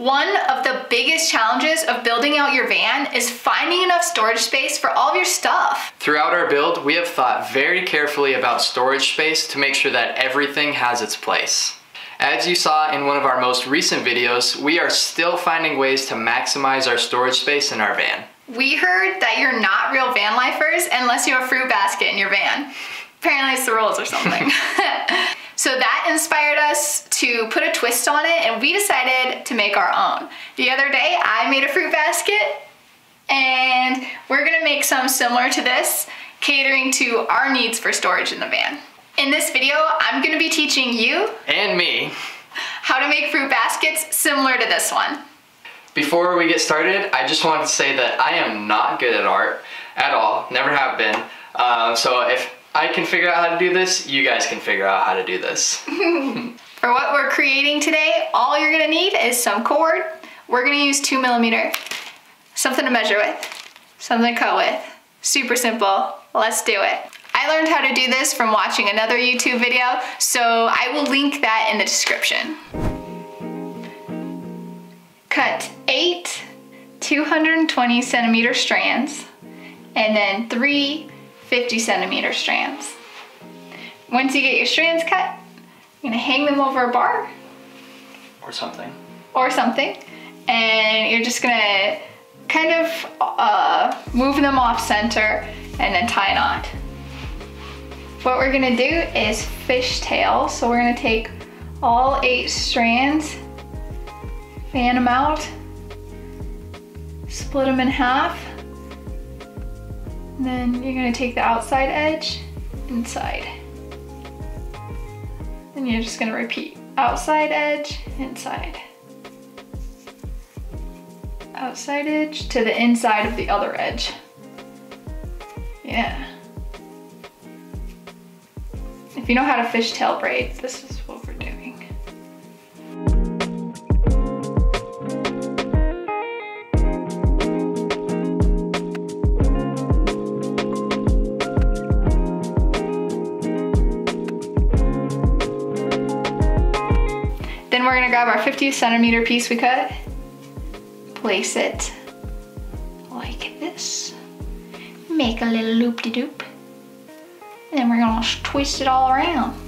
One of the biggest challenges of building out your van is finding enough storage space for all of your stuff. Throughout our build, we have thought very carefully about storage space to make sure that everything has its place. As you saw in one of our most recent videos, we are still finding ways to maximize our storage space in our van. We heard that you're not real van lifers unless you have a fruit basket in your van. Apparently it's the rules or something. so that inspired us to put a twist on it and we decided to make our own. The other day I made a fruit basket and we're gonna make some similar to this, catering to our needs for storage in the van. In this video, I'm gonna be teaching you and me how to make fruit baskets similar to this one. Before we get started, I just wanted to say that I am not good at art at all, never have been. Um, so if I can figure out how to do this, you guys can figure out how to do this. For what we're creating today, all you're gonna need is some cord. We're gonna use two millimeter, something to measure with, something to cut with. Super simple, let's do it. I learned how to do this from watching another YouTube video, so I will link that in the description. Cut eight 220 centimeter strands and then three 50 centimeter strands. Once you get your strands cut, you're gonna hang them over a bar. Or something. Or something. And you're just gonna kind of uh, move them off center and then tie a knot. What we're gonna do is fishtail. So we're gonna take all eight strands fan them out, split them in half, then you're gonna take the outside edge, inside. And you're just gonna repeat outside edge, inside. Outside edge to the inside of the other edge. Yeah. If you know how to fishtail braid, this is grab our 50 centimeter piece we cut, place it like this, make a little loop-de-doop, and then we're gonna twist it all around.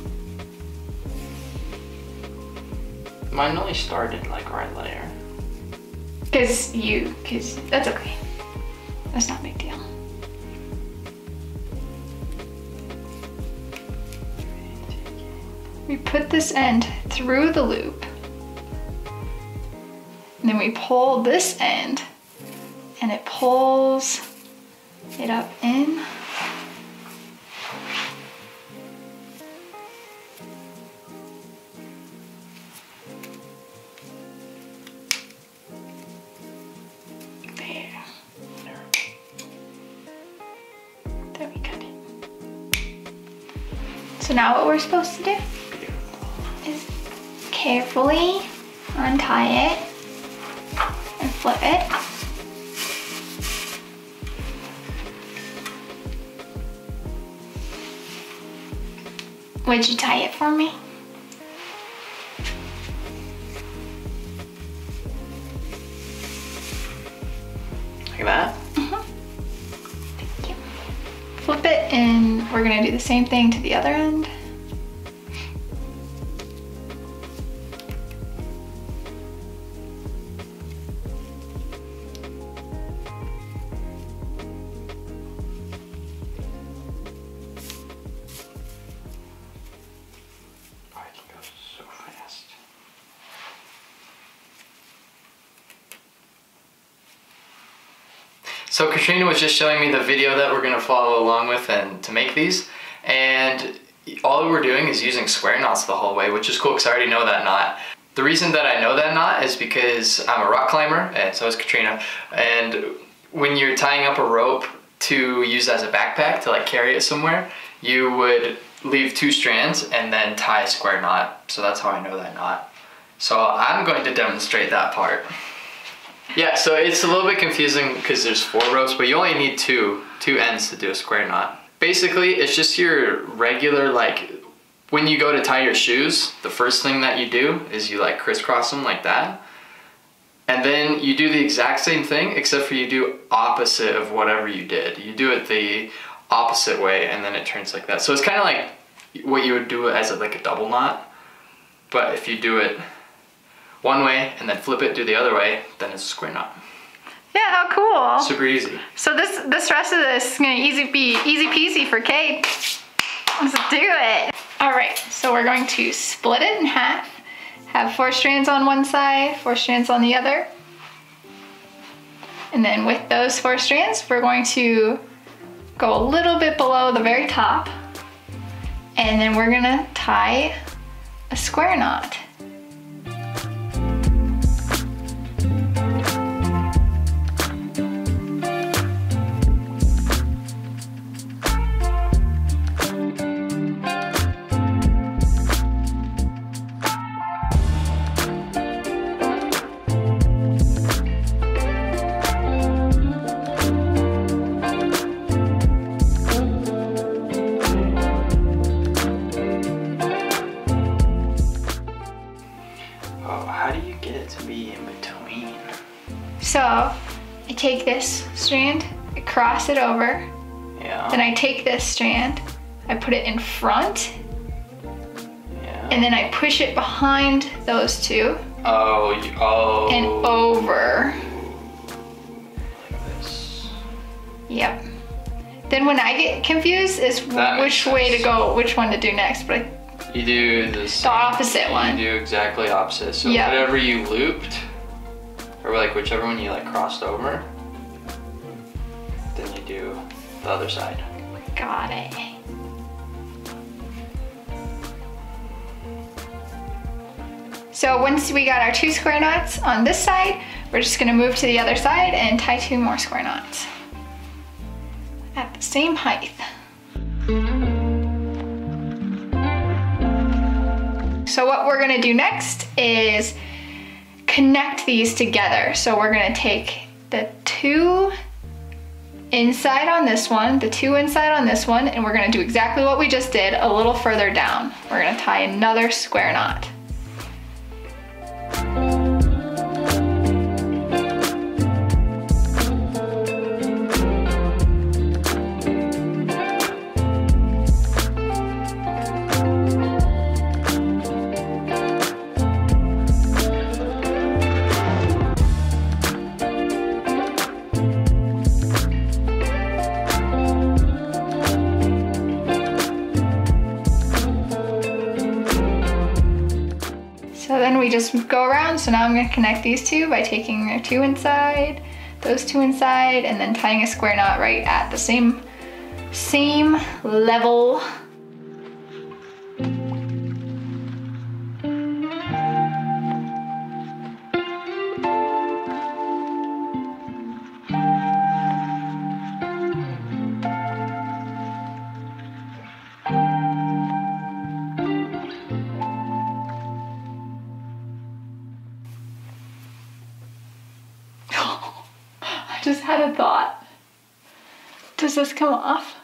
Mine only started like right there. Cause you, cause that's okay. That's not a big deal. We put this end through the loop. And then we pull this end and it pulls it up in. There. There we got it. So now what we're supposed to do is carefully untie it flip it. Would you tie it for me? Like that? Mm-hmm. Thank you. Flip it and we're gonna do the same thing to the other end. So Katrina was just showing me the video that we're gonna follow along with and to make these. And all we're doing is using square knots the whole way, which is cool because I already know that knot. The reason that I know that knot is because I'm a rock climber and so is Katrina. And when you're tying up a rope to use as a backpack to like carry it somewhere, you would leave two strands and then tie a square knot. So that's how I know that knot. So I'm going to demonstrate that part. Yeah, so it's a little bit confusing because there's four ropes, but you only need two, two ends to do a square knot. Basically, it's just your regular, like, when you go to tie your shoes, the first thing that you do is you like crisscross them like that. And then you do the exact same thing, except for you do opposite of whatever you did. You do it the opposite way, and then it turns like that. So it's kind of like what you would do as a, like a double knot. But if you do it one way and then flip it, do the other way, then it's a square knot. Yeah, how cool. Super easy. So this this rest of this is gonna easy be easy peasy for Kayde. Let's do it. All right, so we're going to split it in half. Have four strands on one side, four strands on the other. And then with those four strands, we're going to go a little bit below the very top. And then we're gonna tie a square knot. So I take this strand, I cross it over, Yeah. then I take this strand, I put it in front, yeah. and then I push it behind those two oh, you, oh. and over. Like this. Yep. Then when I get confused is That which way to go, which one to do next. But I, You do the same- opposite one. You do exactly opposite. So Yeah. whatever you looped, or like whichever one you like crossed over, then you do the other side. got it. So once we got our two square knots on this side, we're just gonna move to the other side and tie two more square knots at the same height. So what we're gonna do next is connect these together. So we're gonna take the two inside on this one, the two inside on this one, and we're gonna do exactly what we just did a little further down. We're gonna tie another square knot. Just go around. So now I'm gonna connect these two by taking two inside, those two inside, and then tying a square knot right at the same, same level. Does this come off?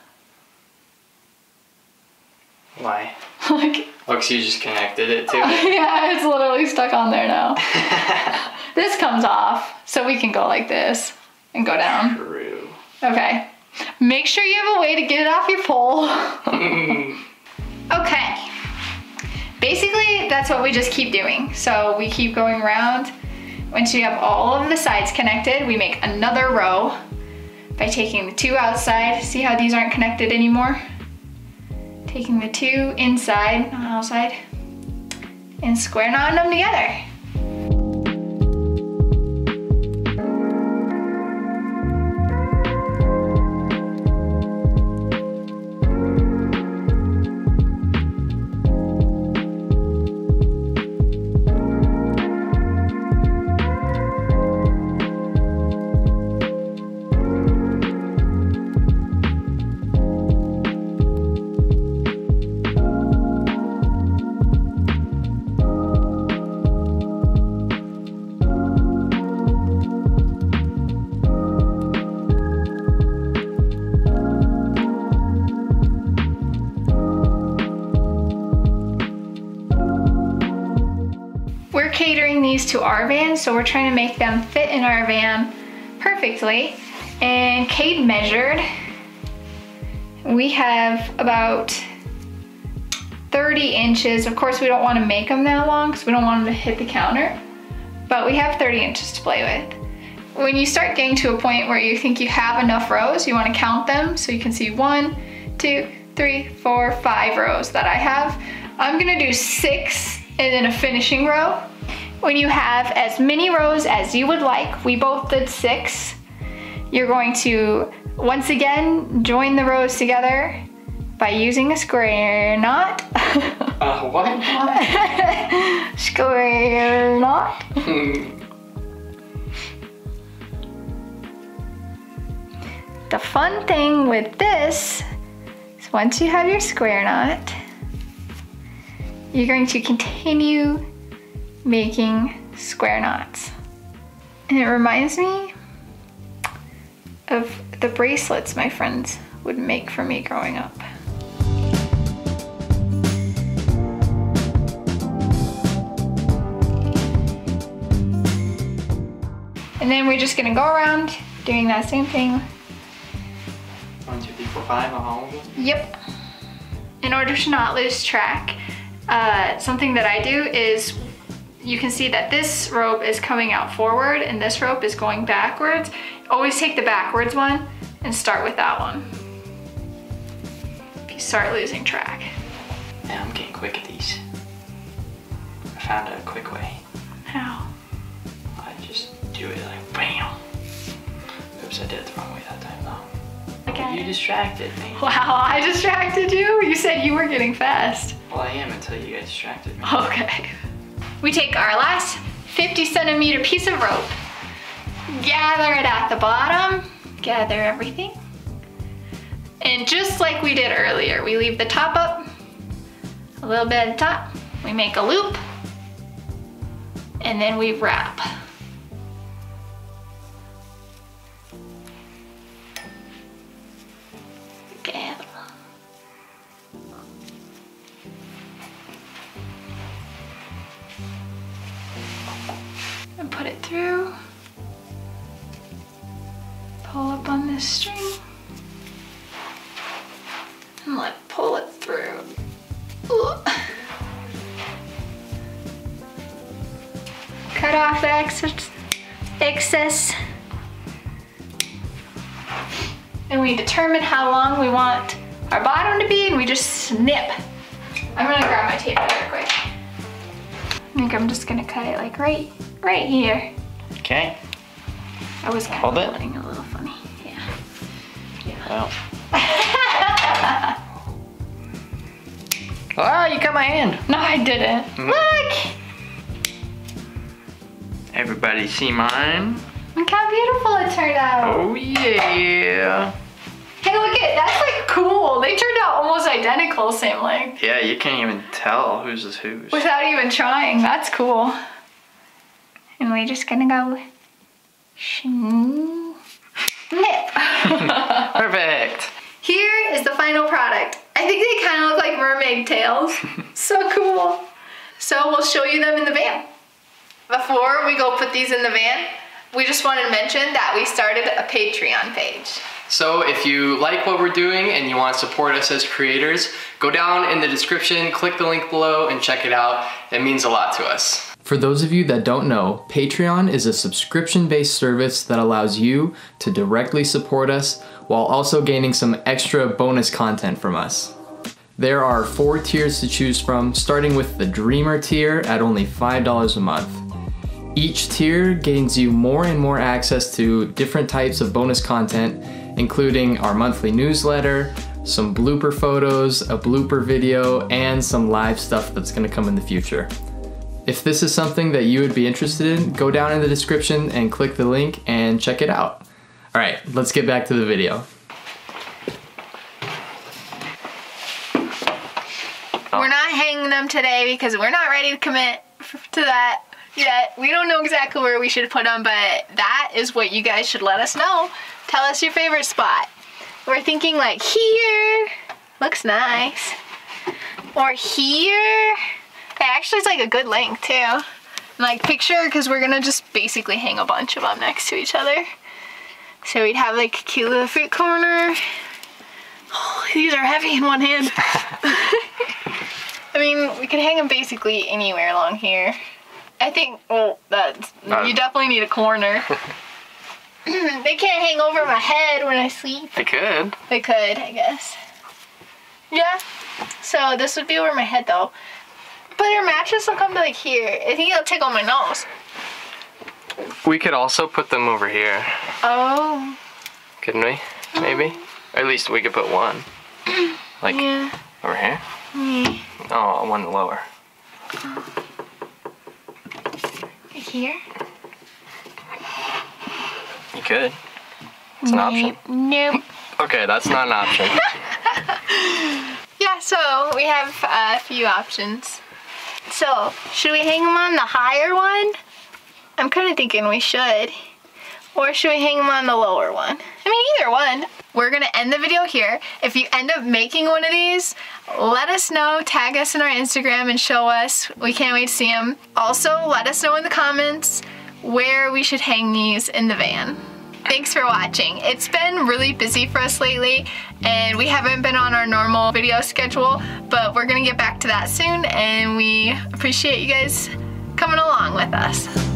Why? like, Oh, 'cause you just connected it to it. yeah, it's literally stuck on there now. this comes off, so we can go like this and go down. True. Okay. Make sure you have a way to get it off your pole. okay. Basically, that's what we just keep doing. So we keep going around. Once you have all of the sides connected, we make another row by taking the two outside. See how these aren't connected anymore? Taking the two inside, not outside, and square knotting them together. To our van, so we're trying to make them fit in our van perfectly. And Kayde measured. We have about 30 inches. Of course, we don't want to make them that long because we don't want them to hit the counter, but we have 30 inches to play with. When you start getting to a point where you think you have enough rows, you want to count them so you can see one, two, three, four, five rows that I have. I'm gonna do six and then a finishing row. When you have as many rows as you would like, we both did six, you're going to, once again, join the rows together by using a square knot. Uh, what? square knot. the fun thing with this is once you have your square knot, you're going to continue making square knots. And it reminds me of the bracelets my friends would make for me growing up. And then we're just gonna go around doing that same thing. One, two, three, four, five? Yep. In order to not lose track, uh, something that I do is you can see that this rope is coming out forward and this rope is going backwards. Always take the backwards one and start with that one. If you start losing track. Yeah, I'm getting quick at these. I found a quick way. How? I just do it like bam. Oops, I did it the wrong way that time though. Okay. You distracted me. Wow, I distracted you? You said you were getting fast. Well, I am until you guys distracted me. Okay. We take our last 50 centimeter piece of rope, gather it at the bottom, gather everything. And just like we did earlier, we leave the top up, a little bit at the top, we make a loop, and then we wrap. Gather. Put it through. Pull up on this string and let pull it through. Ugh. Cut off excess, excess. And we determine how long we want our bottom to be and we just snip. I'm gonna grab my tape really quick. I think I'm just gonna cut it like right, right here. Okay. I was kind Hold of it. a little funny. Yeah. Yeah. Well. ah, you cut my hand. No, I didn't. Mm. Look! Everybody see mine? Look how beautiful it turned out. Oh yeah. Hey, look at that's like cool. They turned out almost identical, same length, Yeah, you can't even tell whose is whose. without even trying. That's cool. And we're just gonna go snip. Perfect. Here is the final product. I think they kind of look like mermaid tails. so cool. So we'll show you them in the van. Before we go put these in the van, we just wanted to mention that we started a Patreon page. So if you like what we're doing and you want to support us as creators, go down in the description, click the link below and check it out. It means a lot to us. For those of you that don't know, Patreon is a subscription-based service that allows you to directly support us while also gaining some extra bonus content from us. There are four tiers to choose from, starting with the Dreamer tier at only $5 a month. Each tier gains you more and more access to different types of bonus content, including our monthly newsletter, some blooper photos, a blooper video, and some live stuff that's gonna come in the future. If this is something that you would be interested in, go down in the description and click the link and check it out. All right, let's get back to the video. We're not hanging them today because we're not ready to commit to that yet. We don't know exactly where we should put them, but that is what you guys should let us know. Tell us your favorite spot. We're thinking like here. Looks nice. Or here. It actually is like a good length too. Like picture, because we're gonna just basically hang a bunch of them next to each other. So we'd have like a cute little fruit corner. Oh, these are heavy in one hand. I mean, we could hang them basically anywhere along here. I think, well, that's, Uh, you definitely need a corner. they can't hang over my head when I sleep. They could. They could, I guess. Yeah. So this would be over my head though. But your mattress will come to like here. I think it'll tickle my nose. We could also put them over here, Oh. couldn't we? Maybe. Or at least we could put one. Like Yeah. over here. Yeah. Oh, one lower. Here? You could. It's an option. Nope. Okay, that's not an option. Yeah, so we have a few options. So, should we hang them on the higher one? I'm kind of thinking we should. Or should we hang them on the lower one? I mean, either one. We're gonna end the video here. If you end up making one of these, let us know, tag us in our Instagram and show us. We can't wait to see them. Also, let us know in the comments where we should hang these in the van. Thanks for watching. It's been really busy for us lately and we haven't been on our normal video schedule, but we're gonna get back to that soon and we appreciate you guys coming along with us.